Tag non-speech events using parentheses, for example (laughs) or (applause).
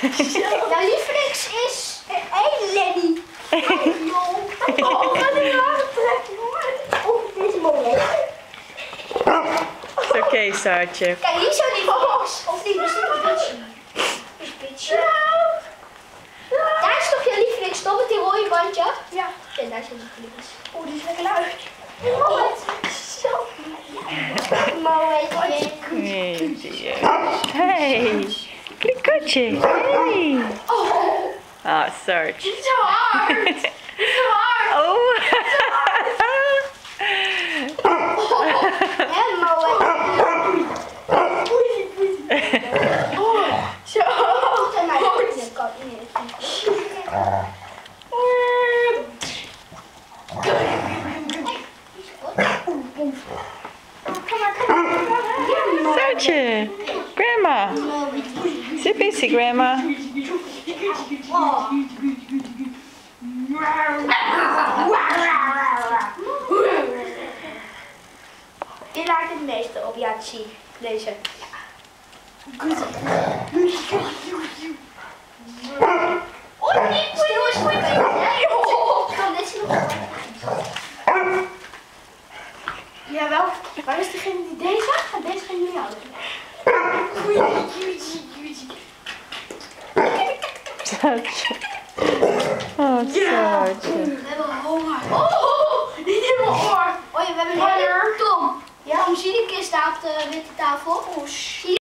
Jouw lievelings is... Hé, Lenny. Oh, ga die haren trekken, jongen. Oh, deze mooi. Is oké, Saartje. Kijk, hier zo die vogels. Of die is dit een een beetje. Daar is toch je lievelings, toch? Met die rode bandje? Ja. En daar is je lievelings. Oh, die is lekker luid. Oh, het is zo. Mooi. Nee, zie je. Hey, krikotje. Hey. (laughs) Oh, Ah, Saartje. dit is zo hard. Dit is zo hard. Oh. Hè, mooi. Oh, zo. En mij. Dat kan niet. Saartje. Grandma. Sit busy, Grandma. Die lijkt het meeste op Yachi. Deze. Oh. Kan dit nog? Jawel. Waar is degene die deze? Gaat deze Saartje. Oh, Saartje. We hebben honger. Oh, dit is wel honger. Oh ja, we hebben een hele Tom. Ja, om zie die kist daar op de witte tafel. Oh, shit.